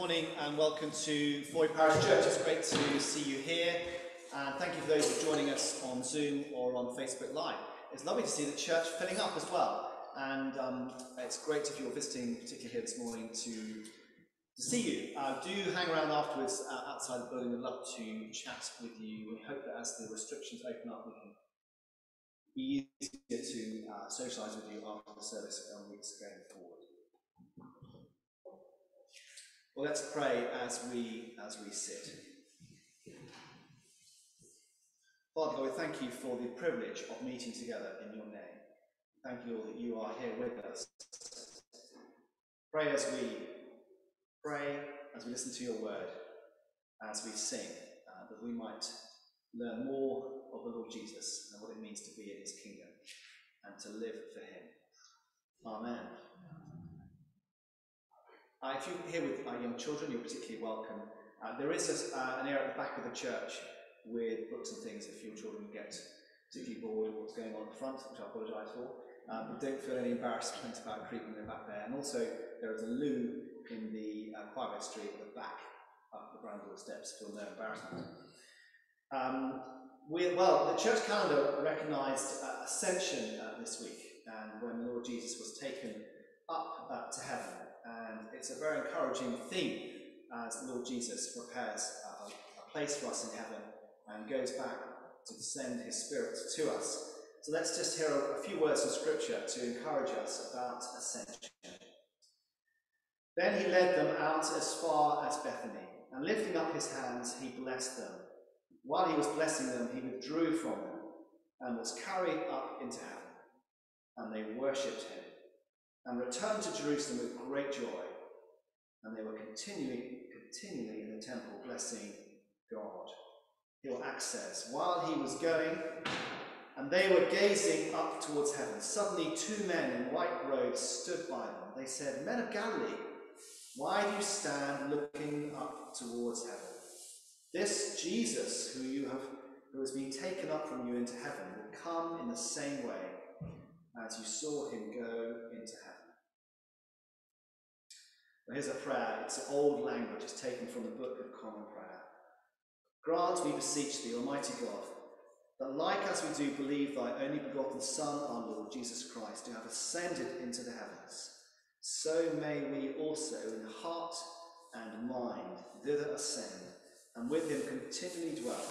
Morning and welcome to Fowey Parish Church. It's great to see you here. And thank you for those who are joining us on Zoom or on Facebook Live. It's lovely to see the church filling up as well. And um, it's great if you're visiting, particularly here this morning, to, to see you. Uh, do hang around afterwards uh, outside the building. We'd love to chat with you. We hope that as the restrictions open up, we can be easier to uh, socialise with you after the service and weeks going forward. Well, let's pray as we as we sit. Father God, we thank you for the privilege of meeting together in your name. Thank you that you are here with us. Pray as we pray, as we listen to your word, as we sing, uh, that we might learn more of the Lord Jesus and what it means to be in his kingdom and to live for him. Amen. Uh, if you're here with young children, you're particularly welcome. Uh, there is a, uh, an area at the back of the church with books and things if your children get particularly bored of what's going on at the front, which I apologise for. Uh, but don't feel any embarrassment about creeping them back there. And also, there is a loo in the uh, choir vestry at the back up the Brandwell steps, feel no embarrassment. Um, we, well, the church calendar recognised uh, Ascension uh, this week, and when the Lord Jesus was taken up to heaven and it's a very encouraging theme as Lord Jesus prepares a, a place for us in heaven and goes back to send his Spirit to us. So let's just hear a, a few words of Scripture to encourage us about ascension. Then he led them out as far as Bethany, and lifting up his hands, he blessed them. While he was blessing them, he withdrew from them and was carried up into heaven, and they worshipped him and returned to Jerusalem with great joy. And they were continually, continually in the temple blessing God. Your access. While he was going, and they were gazing up towards heaven, suddenly two men in white robes stood by them. They said, Men of Galilee, why do you stand looking up towards heaven? This Jesus, who you have who has been taken up from you into heaven, will come in the same way as you saw him go into heaven. Well, here's a prayer. It's an old language. It's taken from the Book of Common Prayer. Grant, we beseech thee, Almighty God, that like as we do believe thy only begotten Son, our Lord Jesus Christ, to have ascended into the heavens, so may we also in heart and mind thither ascend, and with him continually dwell,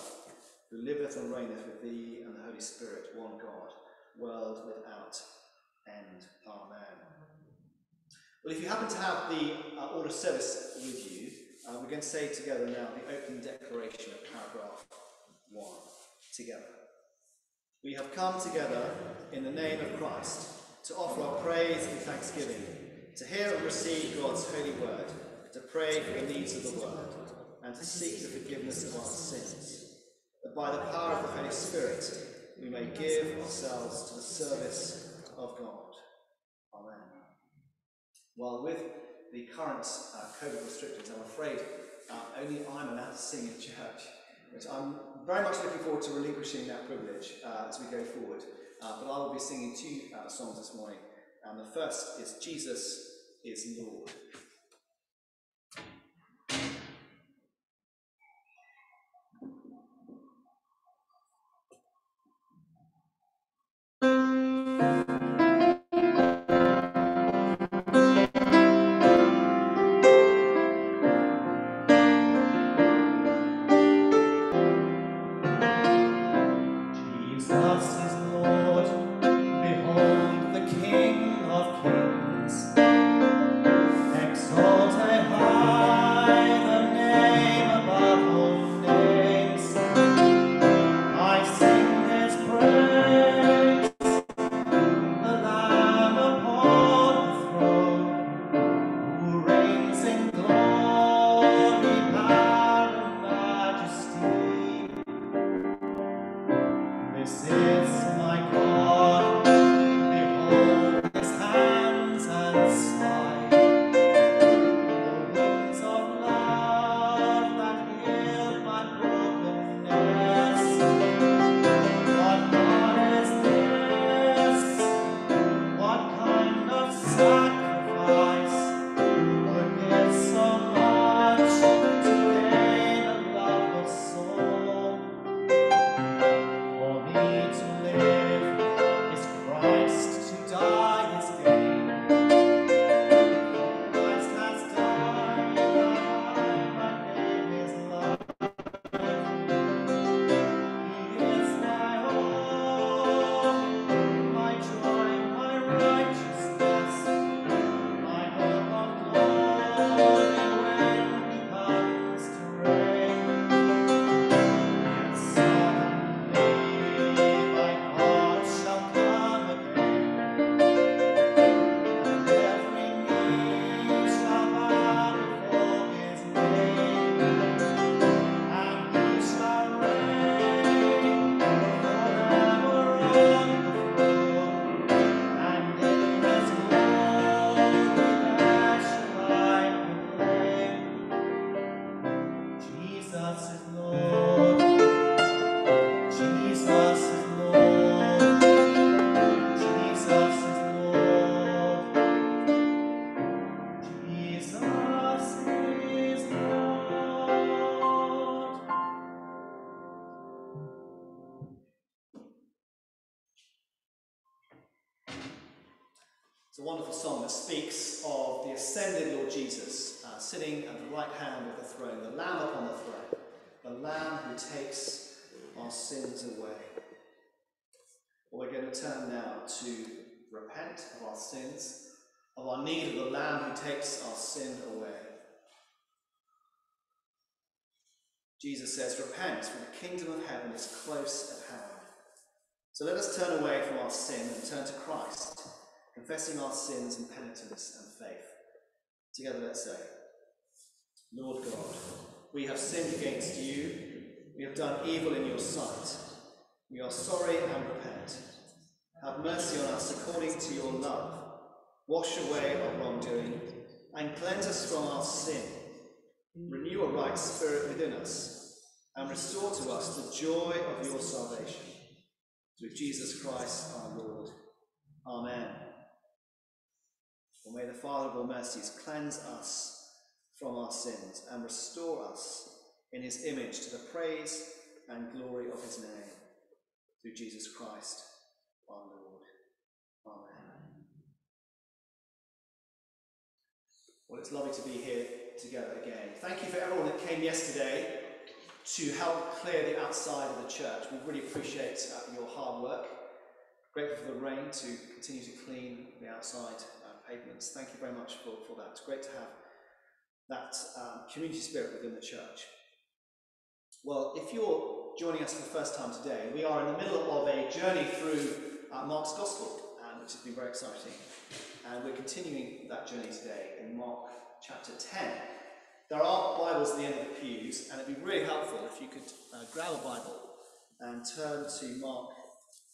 who liveth and reigneth with thee and the Holy Spirit, one God, world without end. Amen. Well, if you happen to have the uh, order of service with you, uh, we're going to say together now the opening declaration of paragraph 1 together. We have come together in the name of Christ to offer our praise and thanksgiving, to hear and receive God's holy word, to pray for the needs of the world, and to seek the forgiveness of our sins, that by the power of the Holy Spirit we may give ourselves to the service of God. Amen. Well, with the current uh, COVID restrictions, I'm afraid uh, only I'm allowed to sing in church, I'm very much looking forward to relinquishing that privilege uh, as we go forward. Uh, but I will be singing two uh, songs this morning, and the first is Jesus is Lord. It's a wonderful song that speaks of the ascended Lord Jesus uh, sitting at the right hand of the throne, the Lamb upon the throne, the Lamb who takes our sins away. Well, we're going to turn now to repent of our sins, of our need of the Lamb who takes our sin away. Jesus says, Repent, for the kingdom of heaven is close at hand. So let us turn away from our sin and turn to Christ, confessing our sins in penitence and faith. Together let's say, Lord God, we have sinned against you, we have done evil in your sight. We are sorry and repent. Have mercy on us according to your love. Wash away our wrongdoing and cleanse us from our sin. Renew a right spirit within us and restore to us the joy of your salvation. Through Jesus Christ our Lord. Amen. For may the Father of all mercies cleanse us from our sins and restore us in his image to the praise and glory of his name. Through Jesus Christ our Lord. Amen. Well, it's lovely to be here together again. Thank you for everyone that came yesterday to help clear the outside of the church. We really appreciate uh, your hard work. Grateful for the rain to continue to clean the outside Thank you very much for, for that. It's great to have that um, community spirit within the church. Well, if you're joining us for the first time today, we are in the middle of a journey through uh, Mark's Gospel, um, which has been very exciting. And we're continuing that journey today in Mark chapter 10. There are Bibles at the end of the pews, and it'd be really helpful if you could uh, grab a Bible and turn to Mark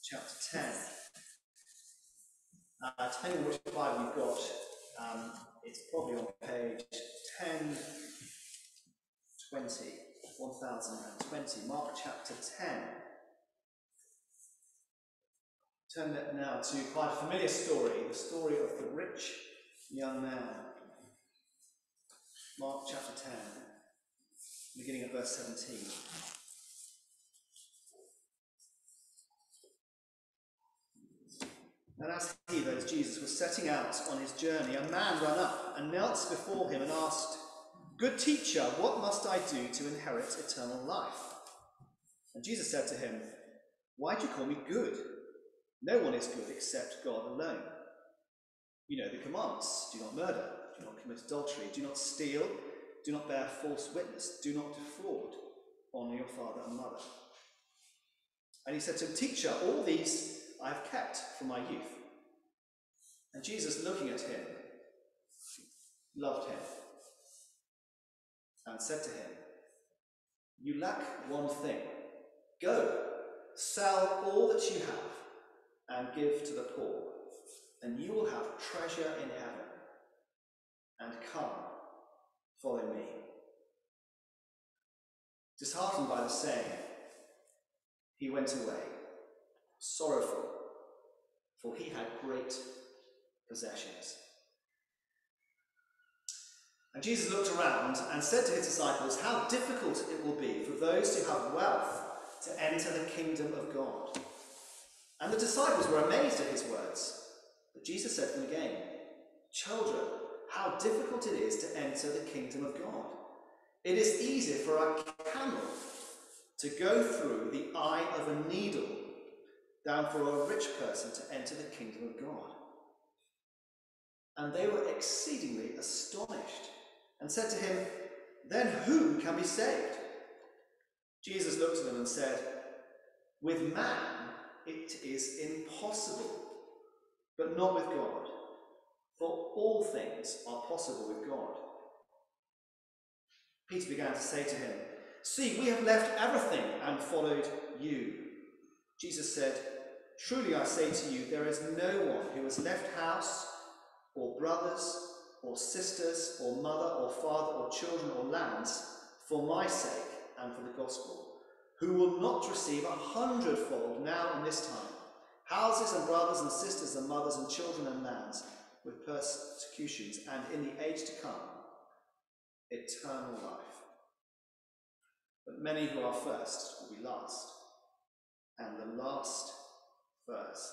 chapter 10. Uh, depending on which Bible you've got, um, it's probably on page 1020, 1020, Mark chapter 10. Turn now to quite a familiar story, the story of the rich young man. Mark chapter 10, beginning at verse 17. And as he, that is Jesus, was setting out on his journey, a man ran up and knelt before him and asked, Good teacher, what must I do to inherit eternal life? And Jesus said to him, Why do you call me good? No one is good except God alone. You know the commands do not murder, do not commit adultery, do not steal, do not bear false witness, do not defraud, honour your father and mother. And he said to him, Teacher, all these I have kept from my youth. And Jesus, looking at him, loved him and said to him, You lack one thing. Go, sell all that you have and give to the poor, and you will have treasure in heaven. And come, follow me. Disheartened by the saying, he went away, sorrowful, for he had great possessions. And Jesus looked around and said to his disciples, How difficult it will be for those who have wealth to enter the kingdom of God. And the disciples were amazed at his words. But Jesus said to them again, Children, how difficult it is to enter the kingdom of God. It is easier for a camel to go through the eye of a needle than for a rich person to enter the kingdom of God. And they were exceedingly astonished and said to him, Then who can be saved? Jesus looked at them and said, With man it is impossible, but not with God, for all things are possible with God. Peter began to say to him, See, we have left everything and followed you. Jesus said, Truly I say to you, there is no one who has left house, or brothers, or sisters, or mother, or father, or children, or lands, for my sake and for the gospel, who will not receive a hundredfold now in this time houses and brothers and sisters and mothers and children and lands with persecutions, and in the age to come, eternal life. But many who are first will be last, and the last first.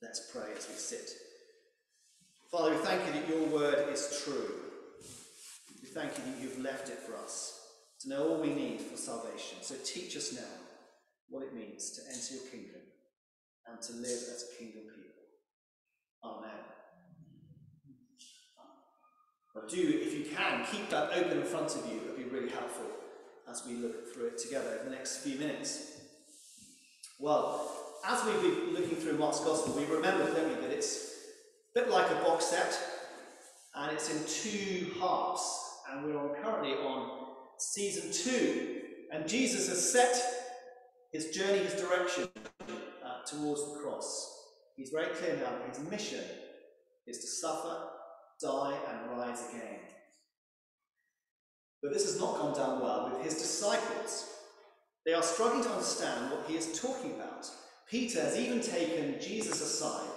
Let's pray as we sit. Father, we thank you that your word is true. We thank you that you've left it for us to know all we need for salvation. So teach us now what it means to enter your kingdom and to live as kingdom people. Amen. But do, if you can, keep that open in front of you. It'll be really helpful as we look through it together over the next few minutes. Well, as we've been looking through Mark's Gospel, we remember, don't we, that it's a bit like a box set, and it's in two halves, and we're on, currently on season two, and Jesus has set his journey, his direction uh, towards the cross. He's very clear now that his mission is to suffer, die, and rise again. But this has not gone down well with his disciples. They are struggling to understand what he is talking about. Peter has even taken Jesus aside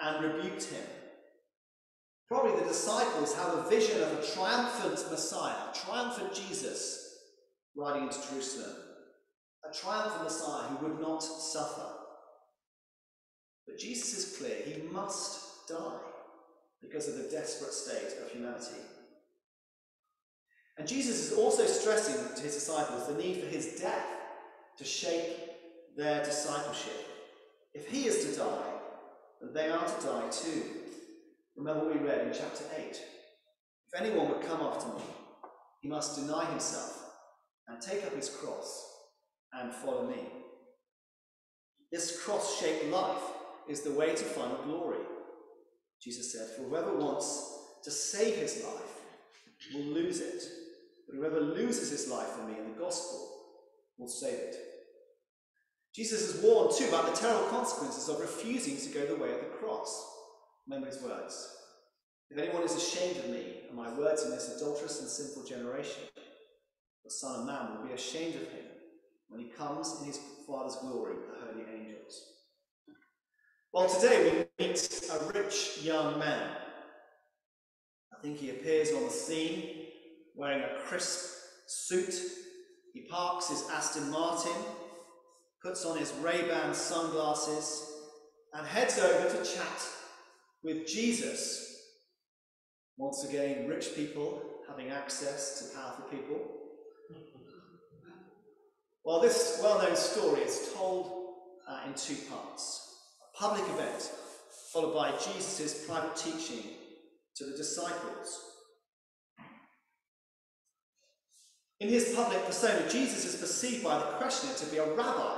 and rebuked him. Probably the disciples have a vision of a triumphant Messiah, a triumphant Jesus riding into Jerusalem, a triumphant Messiah who would not suffer. But Jesus is clear, he must die because of the desperate state of humanity. And Jesus is also stressing to his disciples the need for his death to shape their discipleship. If he is to die, then they are to die too. Remember we read in chapter 8. If anyone would come after me, he must deny himself and take up his cross and follow me. This cross shaped life is the way to final glory. Jesus said, For whoever wants to save his life will lose it, but whoever loses his life for me in the gospel will save it. Jesus has warned too about the terrible consequences of refusing to go the way of the cross. Remember his words. If anyone is ashamed of me and my words in this adulterous and sinful generation, the Son of Man will be ashamed of him when he comes in his Father's glory with the holy angels. Well, today we meet a rich young man. I think he appears on the scene wearing a crisp suit. He parks his Aston Martin puts on his Ray-Ban sunglasses, and heads over to chat with Jesus. Once again, rich people having access to powerful people. Well, this well known story is told uh, in two parts a public event, followed by Jesus' private teaching to the disciples. In his public persona, Jesus is perceived by the questioner to be a rabbi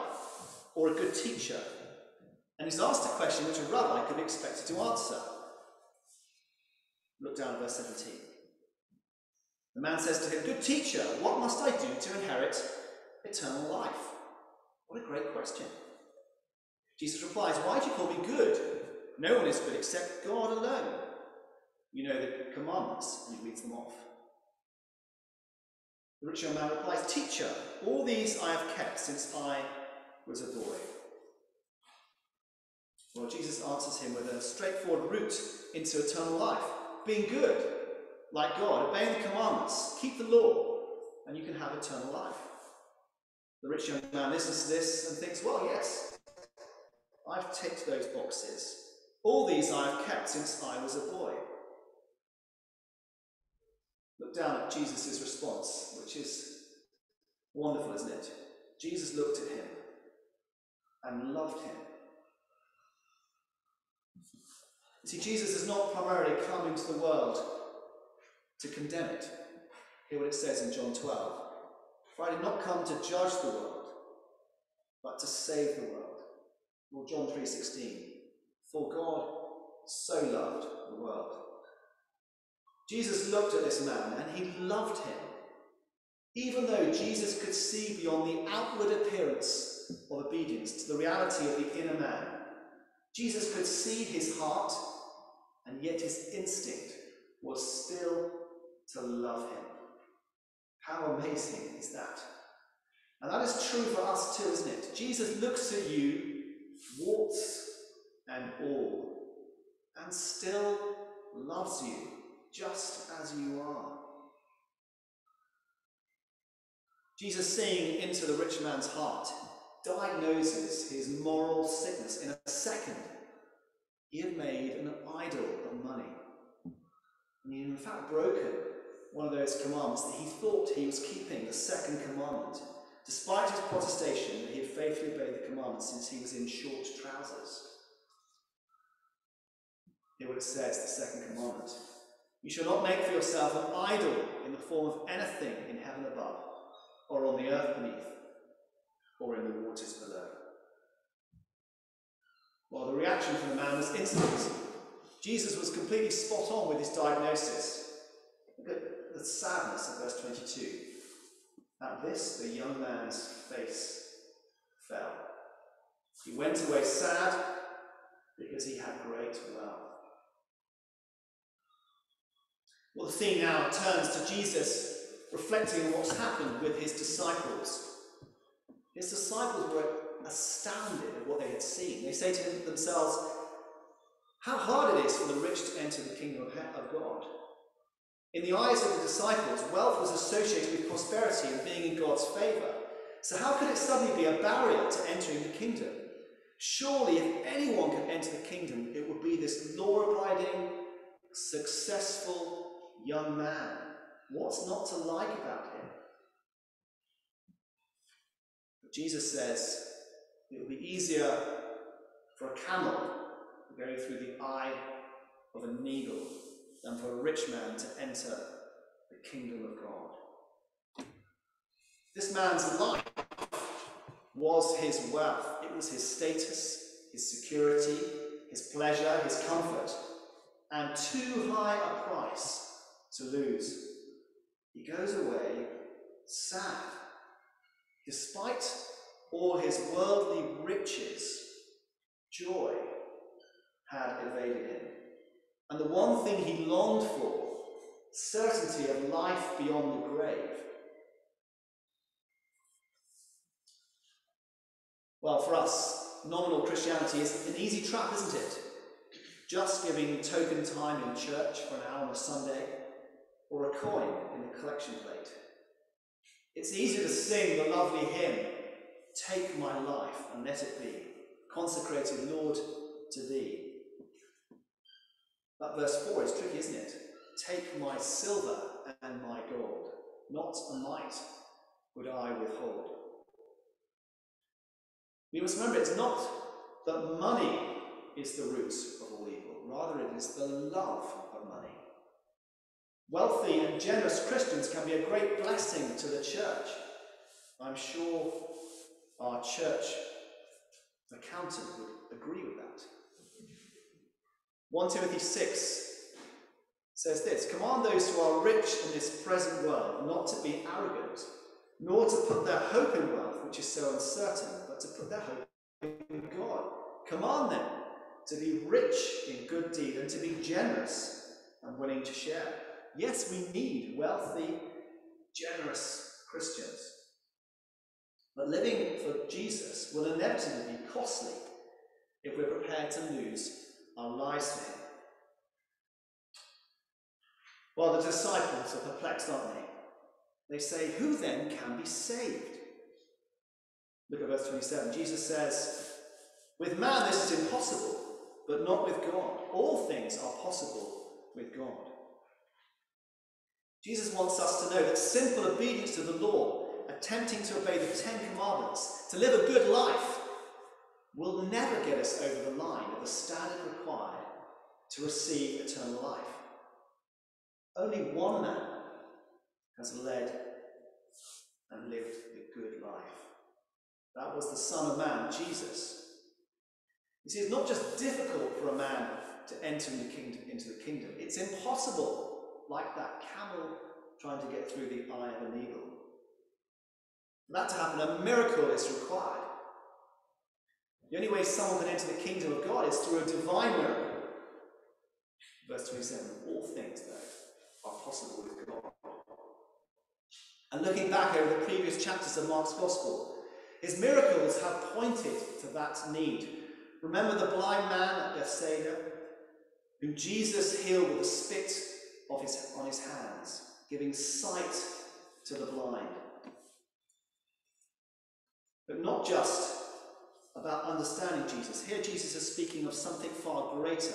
or a good teacher. And he's asked a question which a rabbi could be expected to answer. Look down at verse 17. The man says to him, Good teacher, what must I do to inherit eternal life? What a great question. Jesus replies, Why do you call me good? No one is good except God alone. You know the commandments, and he reads them off. The rich young man replies, Teacher, all these I have kept since I was a boy. Well, Jesus answers him with a straightforward route into eternal life being good, like God, obeying the commandments, keep the law, and you can have eternal life. The rich young man listens to this and thinks, well, yes, I've ticked those boxes. All these I have kept since I was a boy. Look down at Jesus' response, which is wonderful, isn't it? Jesus looked at him and loved him. See, Jesus has not primarily come into the world to condemn it. Hear what it says in John 12. For I did not come to judge the world, but to save the world. Or John 3.16. For God so loved the world. Jesus looked at this man and he loved him. Even though Jesus could see beyond the outward appearance of obedience to the reality of the inner man. Jesus could see his heart, and yet his instinct was still to love him. How amazing is that? And that is true for us too, isn't it? Jesus looks at you, warts and all, and still loves you just as you are. Jesus seeing into the rich man's heart diagnoses his moral sickness in a second he had made an idol of money. And he had in fact broken one of those commandments that he thought he was keeping, the second commandment, despite his protestation that he had faithfully obeyed the commandment since he was in short trousers. Hear what it says, the second commandment. You shall not make for yourself an idol in the form of anything in heaven above, or on the earth beneath, or in the waters below. While the reaction from the man was instant. Jesus was completely spot on with his diagnosis. Look at the sadness of verse 22. At this, the young man's face fell. He went away sad because he had great wealth. Well, the theme now turns to Jesus reflecting on what's happened with his disciples. His disciples were astounded at what they had seen. They say to themselves, How hard it is for the rich to enter the kingdom of God. In the eyes of the disciples, wealth was associated with prosperity and being in God's favour. So, how could it suddenly be a barrier to entering the kingdom? Surely, if anyone could enter the kingdom, it would be this law abiding, successful young man. What's not to like about him? But Jesus says it will be easier for a camel to go through the eye of a needle than for a rich man to enter the kingdom of God. This man's life was his wealth, it was his status, his security, his pleasure, his comfort, and too high a price to lose. He goes away sad. Despite all his worldly riches, joy had evaded him. And the one thing he longed for, certainty of life beyond the grave, well, for us, nominal Christianity is an easy trap, isn't it? Just giving token time in church for an hour on a Sunday, or a coin in the collection plate. It's easy to sing the lovely hymn, Take my life and let it be, consecrated, Lord, to thee. That verse 4 is tricky, isn't it? Take my silver and my gold, not a mite would I withhold. We must remember it's not that money is the root of all evil, rather, it is the love. Wealthy and generous Christians can be a great blessing to the church. I'm sure our church accountant would agree with that. 1 Timothy 6 says this Command those who are rich in this present world not to be arrogant, nor to put their hope in wealth, which is so uncertain, but to put their hope in God. Command them to be rich in good deed and to be generous and willing to share. Yes, we need wealthy, generous Christians. But living for Jesus will inevitably be costly if we're prepared to lose our lives for Him. Well, the disciples are perplexed, aren't they? They say, Who then can be saved? Look at verse 27. Jesus says, With man this is impossible, but not with God. All things are possible with God. Jesus wants us to know that simple obedience to the law, attempting to obey the Ten Commandments, to live a good life, will never get us over the line of the standard required to receive eternal life. Only one man has led and lived the good life. That was the Son of Man, Jesus. You see, it's not just difficult for a man to enter the kingdom, into the kingdom, it's impossible like that camel trying to get through the eye of an eagle. For that to happen, a miracle is required. The only way someone can enter the kingdom of God is through a divine miracle. Verse 27 All things, though, are possible with God. And looking back over the previous chapters of Mark's Gospel, his miracles have pointed to that need. Remember the blind man at Bethsaida, whom Jesus healed with a spit of his, on his hands, giving sight to the blind. But not just about understanding Jesus. Here, Jesus is speaking of something far greater,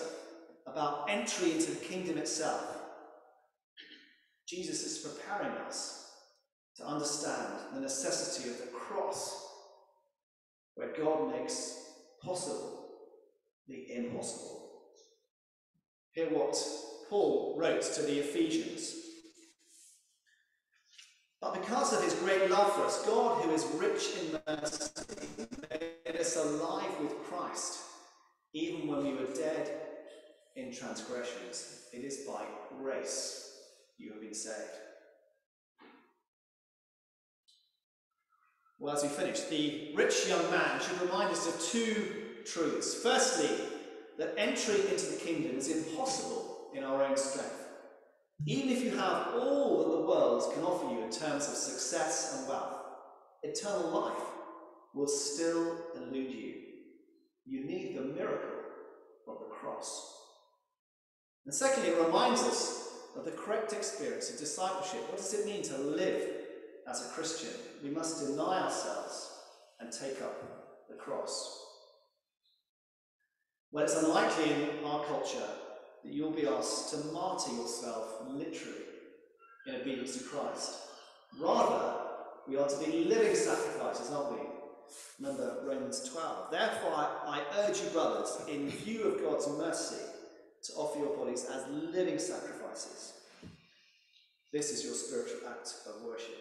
about entry into the kingdom itself. Jesus is preparing us to understand the necessity of the cross, where God makes possible the impossible. Hear what Paul wrote to the Ephesians. But because of his great love for us, God, who is rich in mercy, made us alive with Christ, even when we were dead in transgressions. It is by grace you have been saved. Well, as we finish, the rich young man should remind us of two truths. Firstly, that entry into the kingdom is impossible in our own strength. Even if you have all that the world can offer you in terms of success and wealth, eternal life will still elude you. You need the miracle of the cross. And secondly, it reminds us of the correct experience of discipleship. What does it mean to live as a Christian? We must deny ourselves and take up the cross. Well, it's unlikely in our culture that you'll be asked to martyr yourself literally in obedience to Christ. Rather, we are to be living sacrifices, aren't we? Remember Romans 12. Therefore, I, urge you, brothers, in view of God's mercy, to offer your bodies as living sacrifices. This is your spiritual act of worship.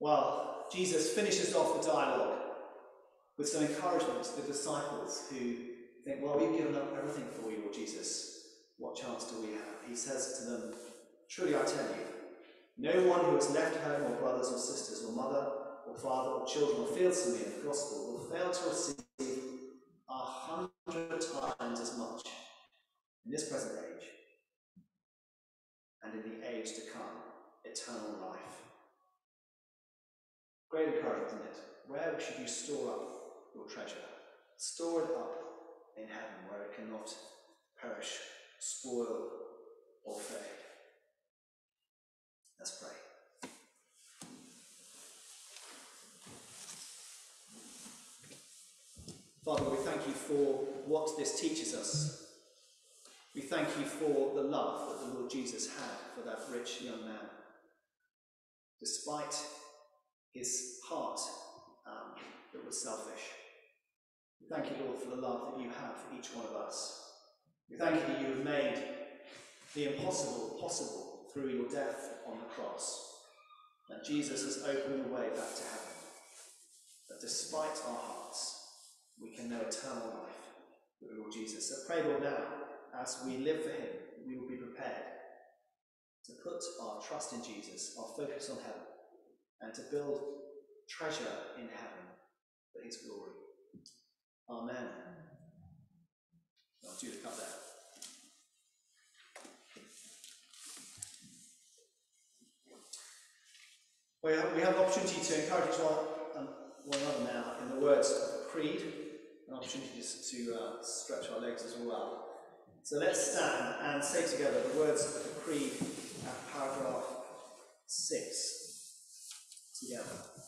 Well, Jesus finishes off the dialogue with some encouragement to the disciples who think, well, we've given up everything for you, Lord Jesus. What chance do we have? He says to them, Truly I tell you, no one who has left home or brothers or sisters or mother or father or children or fields for me in the gospel will fail to receive a hundred times as much in this present age and in the age to come, eternal life. Great encouragement, isn't it? Where should you store up your treasure? Store it up in heaven where it cannot perish, spoil, or fade. Let's pray. Father, we thank you for what this teaches us. We thank you for the love that the Lord Jesus had for that rich young man. Despite his heart um, that was selfish. We thank you, Lord, for the love that you have for each one of us. We thank you that you have made the impossible possible through your death on the cross. That Jesus has opened the way back to heaven. That despite our hearts, we can know eternal life with Lord Jesus. So pray, Lord, now, as we live for him, we will be prepared to put our trust in Jesus, our focus on heaven, and to build treasure in heaven for his glory. Amen. I'll do the cut there. We have, we have an opportunity to encourage one, um, one another now in the words of the Creed, an opportunity to uh, stretch our legs as well. So let's stand and say together the words of the Creed at paragraph 6 together.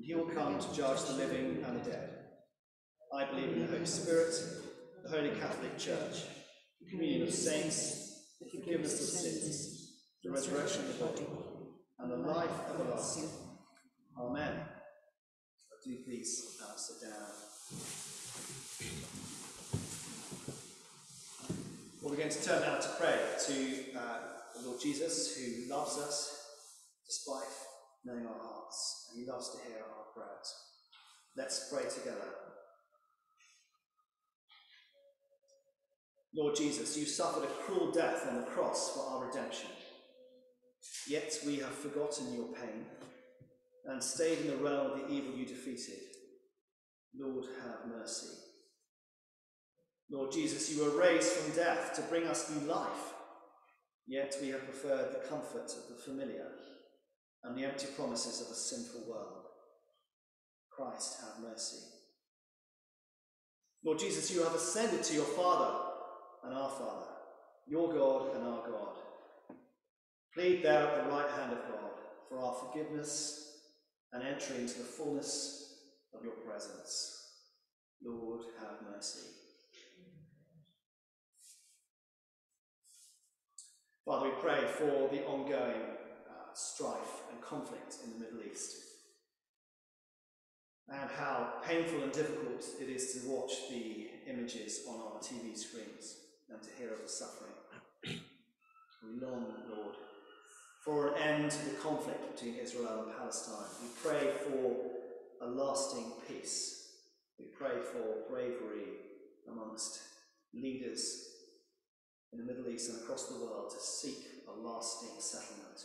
he will come to judge the living and the dead. I believe in the Holy Spirit, the Holy Catholic Church, the communion of saints, the forgiveness of sins, the resurrection of the body, and the life everlasting. Amen. Do please uh, sit down. Well, we're going to turn now to pray to uh, the Lord Jesus, who loves us despite knowing our hearts, and He loves to hear our prayers. Let's pray together. Lord Jesus, you suffered a cruel death on the cross for our redemption. Yet we have forgotten your pain and stayed in the realm of the evil you defeated. Lord, have mercy. Lord Jesus, you were raised from death to bring us new life, yet we have preferred the comfort of the familiar and the empty promises of a sinful world. Christ, have mercy. Lord Jesus, you have ascended to your Father and our Father, your God and our God. Plead there at the right hand of God for our forgiveness and entry into the fullness of your presence. Lord, have mercy. Father, we pray for the ongoing strife and conflict in the Middle East and how painful and difficult it is to watch the images on our TV screens and to hear of the suffering. We long, Lord, for an end to the conflict between Israel and Palestine. We pray for a lasting peace. We pray for bravery amongst leaders in the Middle East and across the world to seek a lasting settlement.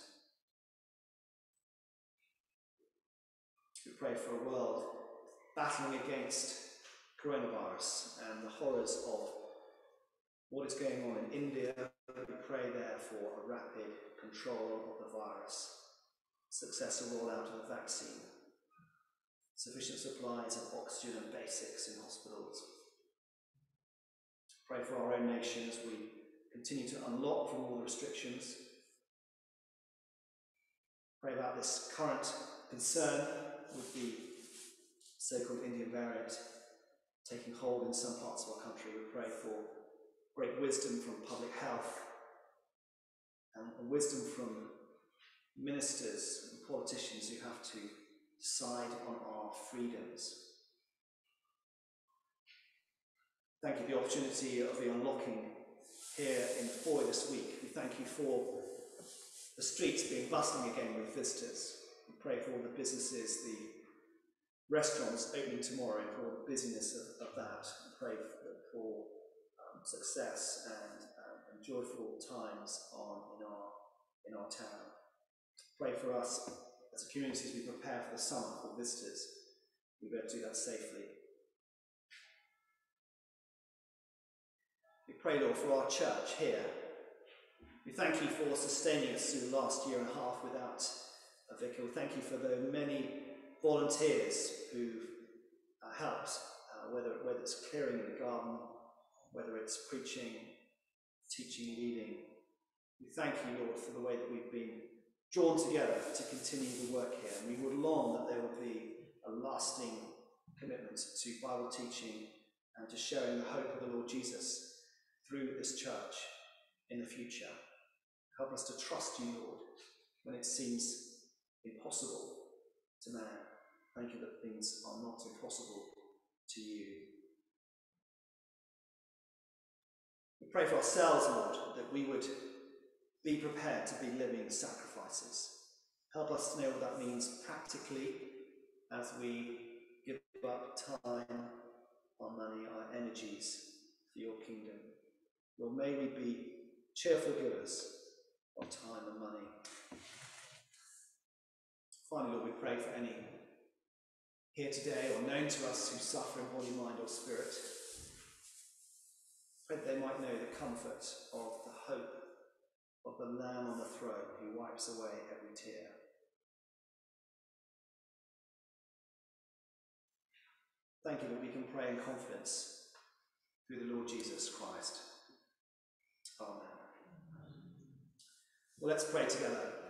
We pray for a world battling against coronavirus and the horrors of what is going on in India. We pray there for a rapid control of the virus, successful rollout of the vaccine, sufficient supplies of oxygen and basics in hospitals. To pray for our own nation as we continue to unlock from all the restrictions. Pray about this current concern with the so-called Indian variant taking hold in some parts of our country. We pray for great wisdom from public health and wisdom from ministers and politicians who have to decide on our freedoms. Thank you for the opportunity of the unlocking here in Fowey this week. We thank you for the streets being bustling again with visitors. Pray for all the businesses, the restaurants opening tomorrow, and for the busyness of, of that. We pray for, for um, success and, um, and, joyful times on in our in our town. Pray for us as a community as we prepare for the summer for visitors. We better do that safely. We pray, Lord, for our church here. We thank you for sustaining us through the last year and a half without a vicar. We thank you for the many volunteers who've uh, helped, uh, whether, whether it's clearing the garden, whether it's preaching, teaching, leading. We thank you, Lord, for the way that we've been drawn together to continue the work here. And we would long that there would be a lasting commitment to Bible teaching and to sharing the hope of the Lord Jesus through this church in the future. Help us to trust you, Lord, when it seems impossible to man. Thank you that things are not impossible to you. We pray for ourselves, Lord, that we would be prepared to be living sacrifices. Help us to know what that means practically as we give up time, our money, our energies for your kingdom. Lord, may we be cheerful givers of time and money. Finally, Lord, we pray for any here today or known to us who suffer in body, mind, or spirit. Pray that they might know the comfort of the hope of the Lamb on the throne who wipes away every tear. Thank you that we can pray in confidence through the Lord Jesus Christ. Amen. Well, let's pray together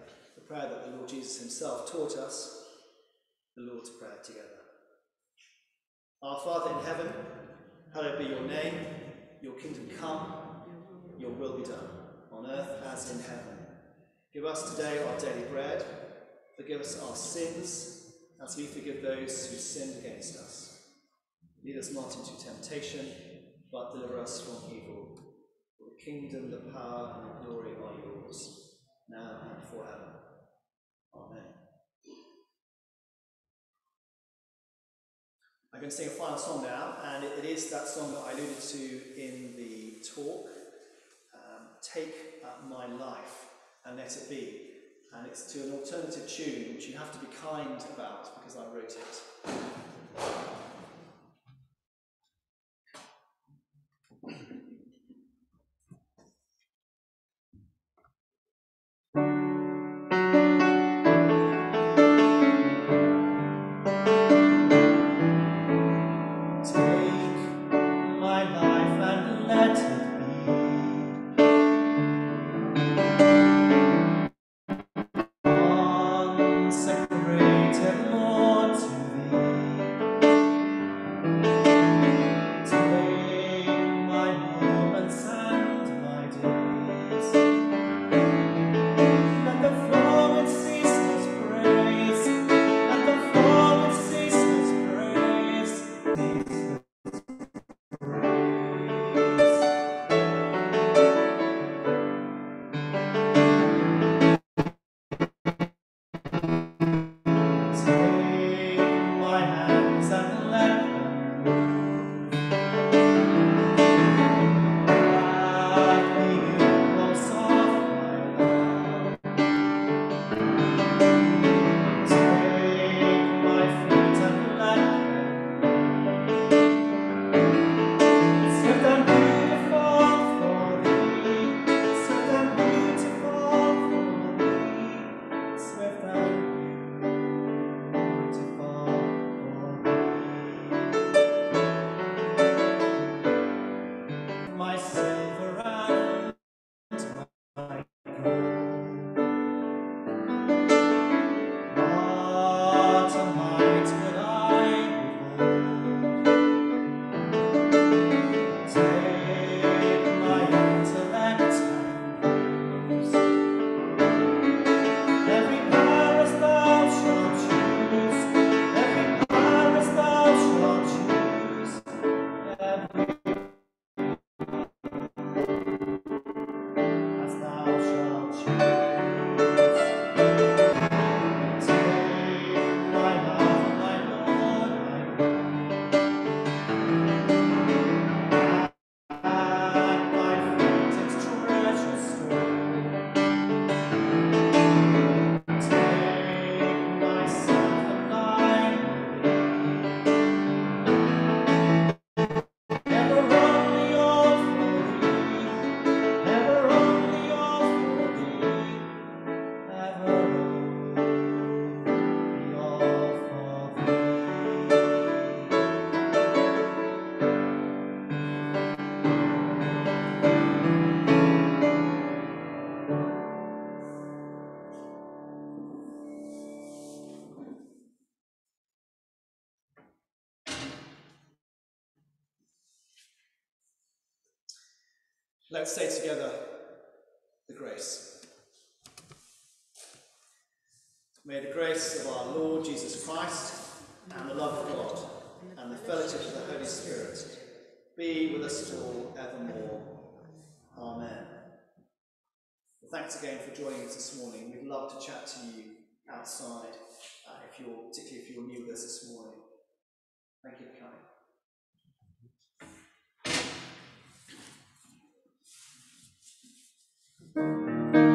the prayer that the Lord Jesus himself taught us, the Lord's Prayer together. Our Father in heaven, hallowed be your name, your kingdom come, your will be done, on earth as in heaven. Give us today our daily bread, forgive us our sins, as we forgive those who sin against us. Lead us not into temptation, but deliver us from evil For the kingdom, the power, and the glory are yours, now and forever. Amen. I'm going to sing a final song now, and it is that song that I alluded to in the talk. Um, Take my life and let it be. and it's to an alternative tune which you have to be kind about because I wrote it. Let's say together the grace. May the grace of our Lord Jesus Christ and the love of God and the fellowship of the Holy Spirit be with us all evermore. Amen. Thanks again for joining us this morning. We'd love to chat to you outside, uh, if you're particularly if you're new with us this morning. Thank you for coming. Música